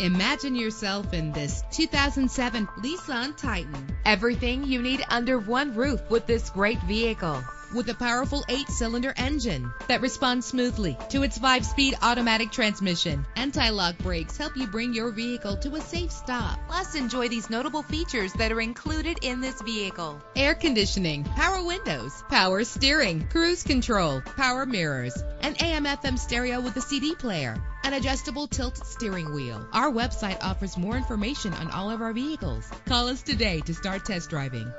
Imagine yourself in this 2007 Nissan Titan. Everything you need under one roof with this great vehicle. With a powerful eight cylinder engine that responds smoothly to its five speed automatic transmission. Anti lock brakes help you bring your vehicle to a safe stop. Plus, enjoy these notable features that are included in this vehicle air conditioning, power windows, power steering, cruise control, power mirrors, an AM FM stereo with a CD player, an adjustable tilt steering wheel. Our website offers more information on all of our vehicles. Call us today to start test driving.